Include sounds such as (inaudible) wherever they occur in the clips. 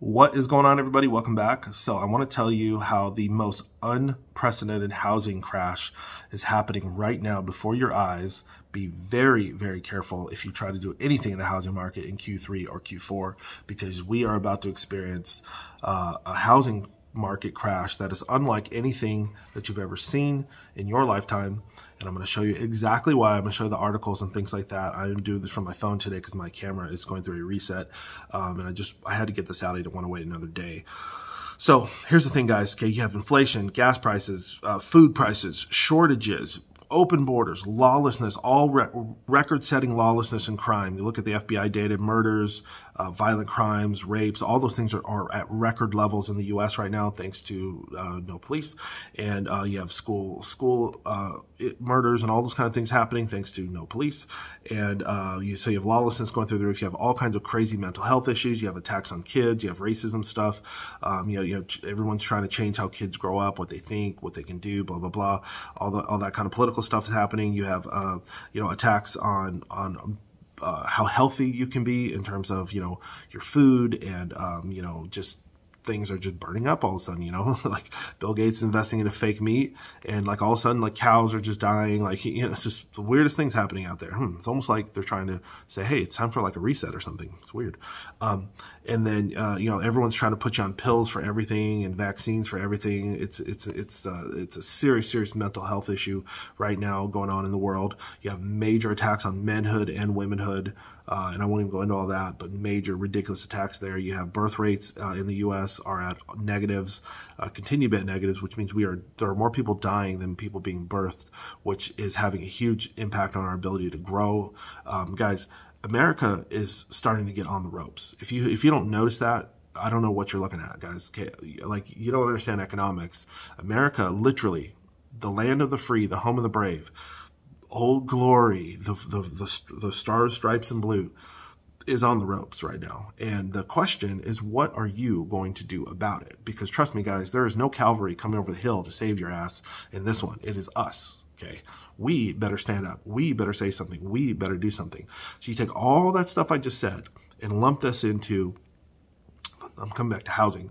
What is going on, everybody? Welcome back. So, I want to tell you how the most unprecedented housing crash is happening right now before your eyes. Be very, very careful if you try to do anything in the housing market in Q3 or Q4 because we are about to experience uh, a housing market crash that is unlike anything that you've ever seen in your lifetime. And I'm going to show you exactly why. I'm going to show you the articles and things like that. I'm doing this from my phone today because my camera is going through a reset. Um, and I just, I had to get this out. I didn't want to wait another day. So here's the thing, guys. Okay, you have inflation, gas prices, uh, food prices, shortages, open borders, lawlessness, all re record-setting lawlessness and crime. You look at the FBI data, murders, uh, violent crimes, rapes, all those things are, are, at record levels in the U.S. right now, thanks to uh, no police. And uh, you have school school uh, murders and all those kind of things happening, thanks to no police. And uh, you so you have lawlessness going through the roof. You have all kinds of crazy mental health issues. You have attacks on kids. You have racism stuff. Um, you know, you have, everyone's trying to change how kids grow up, what they think, what they can do, blah blah blah. All the all that kind of political stuff is happening. You have uh, you know attacks on on uh, how healthy you can be in terms of you know your food and um, you know just things are just burning up all of a sudden, you know, (laughs) like Bill Gates investing into fake meat and like all of a sudden like cows are just dying. Like, (laughs) you know, it's just the weirdest things happening out there. Hmm. It's almost like they're trying to say, Hey, it's time for like a reset or something. It's weird. Um, and then, uh, you know, everyone's trying to put you on pills for everything and vaccines for everything. It's, it's, it's, uh, it's a serious, serious mental health issue right now going on in the world. You have major attacks on manhood and womanhood. Uh, and I won't even go into all that, but major ridiculous attacks there. You have birth rates uh, in the U.S. are at negatives, uh, continue to be at negatives, which means we are there are more people dying than people being birthed, which is having a huge impact on our ability to grow. Um, guys, America is starting to get on the ropes. If you if you don't notice that, I don't know what you're looking at, guys. Like you don't understand economics. America, literally, the land of the free, the home of the brave Old Glory, the, the, the, the stars, stripes, and blue, is on the ropes right now. And the question is, what are you going to do about it? Because trust me, guys, there is no cavalry coming over the hill to save your ass in this one. It is us. Okay. We better stand up. We better say something. We better do something. So you take all that stuff I just said and lump this into, I'm coming back to housing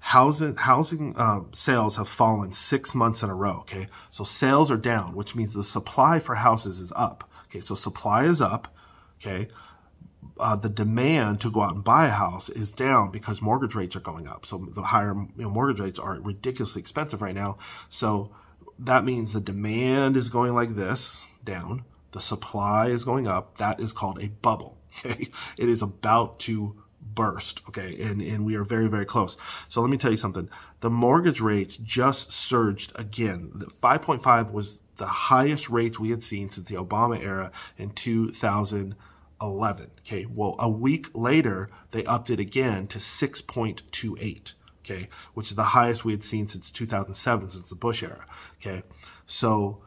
housing housing uh, sales have fallen six months in a row. Okay, so sales are down, which means the supply for houses is up. Okay, so supply is up. Okay, uh, the demand to go out and buy a house is down because mortgage rates are going up. So the higher you know, mortgage rates are ridiculously expensive right now. So that means the demand is going like this down. The supply is going up. That is called a bubble. (laughs) Okay, it is about to burst. Okay. And, and we are very, very close. So let me tell you something. The mortgage rates just surged again. The 5.5 was the highest rates we had seen since the Obama era in 2011. Okay. Well, a week later, they upped it again to 6.28. Okay. Which is the highest we had seen since 2007, since the Bush era. Okay. So,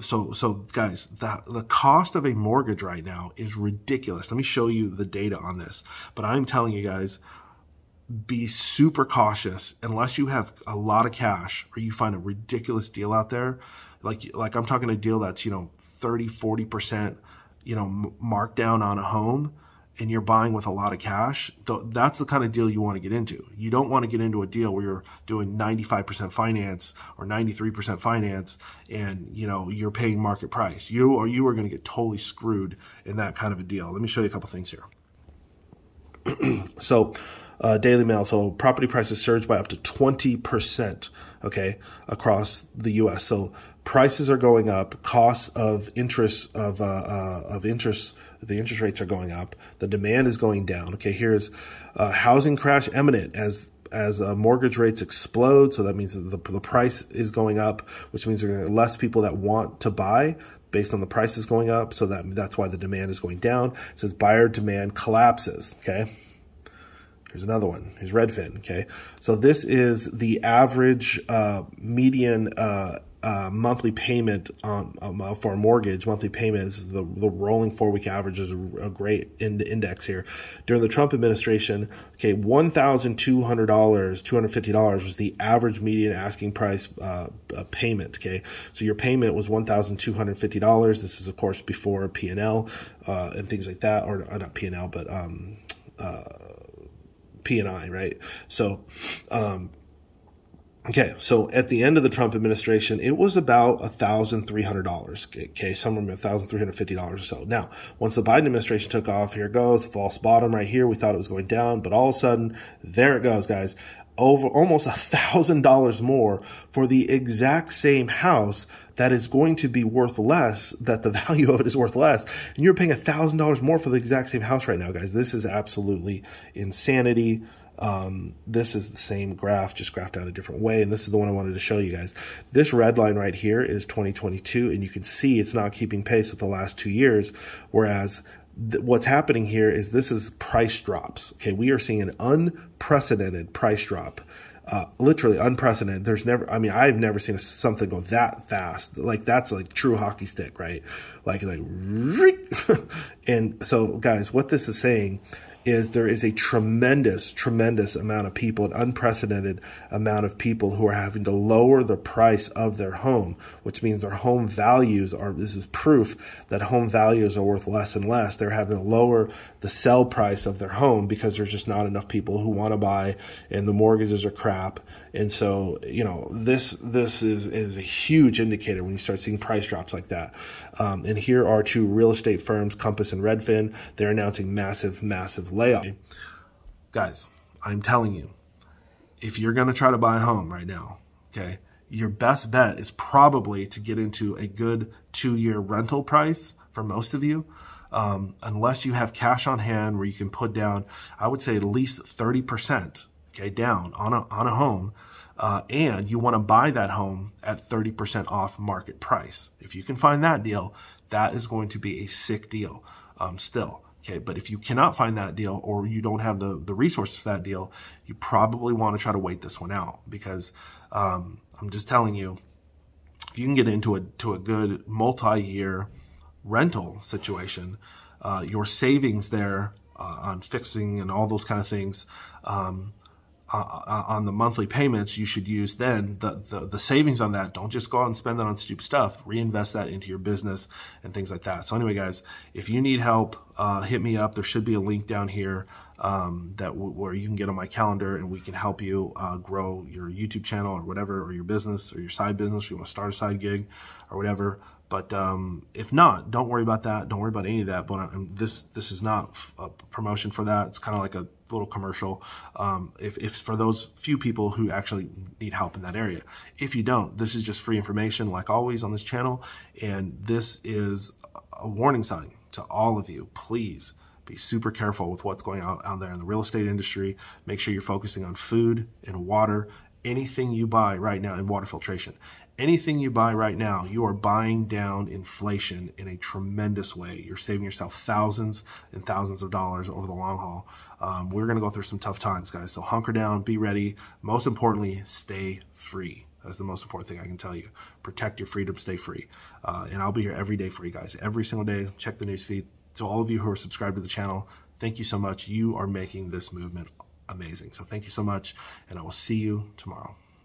so so guys the the cost of a mortgage right now is ridiculous let me show you the data on this but i'm telling you guys be super cautious unless you have a lot of cash or you find a ridiculous deal out there like like i'm talking a deal that's you know 30 40% you know markdown on a home and you're buying with a lot of cash, that's the kind of deal you want to get into. You don't want to get into a deal where you're doing 95% finance or 93% finance and, you know, you're paying market price. You or you are going to get totally screwed in that kind of a deal. Let me show you a couple things here. (clears throat) so, uh, Daily Mail. So property prices surged by up to 20%, okay, across the U.S. So prices are going up, costs of interest of uh, uh, of interest, the interest rates are going up, the demand is going down. Okay, here's uh, housing crash imminent as as uh, mortgage rates explode. So that means the, the price is going up, which means there are less people that want to buy based on the prices going up. So that that's why the demand is going down. It says buyer demand collapses. Okay. Here's another one. Here's Redfin. Okay. So this is the average uh, median uh, uh, monthly payment on um, uh, for a mortgage, monthly payments. the, the rolling four week average is a, great in, index here. During the Trump administration, okay, one thousand two hundred dollars, two hundred fifty dollars was the average median asking price uh, payment. Okay, so your payment was one thousand two hundred fifty dollars. This is of course before P and L uh, and things like that, or uh, not P and L, but um, uh, P and I, right? So, um, Okay, so at the end of the Trump administration, it was about a $1,300. Okay, somewhere a $1,350 or so. Now, once the Biden administration took off, here goes, false bottom right here. We thought it was going down, but all of a sudden, there it goes, guys. Over almost a $1,000 more for the exact same house that is going to be worth less, that the (laughs) value of it is worth less. And you're paying a $1,000 more for the exact same house right now, guys. This is absolutely insanity. Um, this is the same graph, just graphed out a different way. And this is the one I wanted to show you guys. This red line right here is 2022, and you can see it's not keeping pace with the last two years, whereas what's happening here is this is price drops. Okay, we are seeing an unprecedented price drop. Uh, literally unprecedented. There's never, I mean, I've never seen something go that fast. Like that's like true hockey stick, right? Like, like, (laughs) and so guys, what this is saying is there is a tremendous, tremendous amount of people, an unprecedented amount of people who are having to lower the price of their home, which means their home values are, this is proof that home values are worth less and less. They're having to lower the sell price of their home because there's just not enough people who want to buy and the mortgages are crap. And so, you know, this, this is, is a huge indicator when you start seeing price drops like that. Um, and here are two real estate firms, Compass and Redfin. They're announcing massive, massive layoff. Guys, I'm telling you, if you're going to try to buy a home right now, okay, your best bet is probably to get into a good two year rental price for most of you. Um, unless you have cash on hand where you can put down, I would say at least 30%, okay, down on a, on a home. Uh, and you want to buy that home at 30% off market price. If you can find that deal, that is going to be a sick deal um, still. Okay, but if you cannot find that deal or you don't have the, the resources for that deal, you probably want to try to wait this one out because um, I'm just telling you, if you can get into a to a good multi-year rental situation, uh, your savings there uh, on fixing and all those kind of things um, uh, uh, on the monthly payments, you should use then the, the, the savings on that. Don't just go out and spend that on stupid stuff. Reinvest that into your business and things like that. So anyway, guys, if you need help, uh, hit me up. There should be a link down here um, that where you can get on my calendar and we can help you uh, grow your YouTube channel or whatever, or your business or your side business. If you want to start a side gig or whatever. But um, if not, don't worry about that. Don't worry about any of that. But um, this this is not a promotion for that. It's kind of like a little commercial. Um, if, if for those few people who actually need help in that area. If you don't, this is just free information, like always on this channel. And this is a warning sign to all of you. Please be super careful with what's going on out there in the real estate industry. Make sure you're focusing on food and water anything you buy right now in water filtration anything you buy right now, you are buying down inflation in a tremendous way. You're saving yourself thousands and thousands of dollars over the long haul. Um, we're going to go through some tough times, guys. So hunker down, be ready. Most importantly, stay free. That's the most important thing I can tell you. Protect your freedom, stay free. Uh, and I'll be here every day for you guys. Every single day, check the newsfeed. To all of you who are subscribed to the channel, thank you so much. You are making this movement amazing. So thank you so much, and I will see you tomorrow.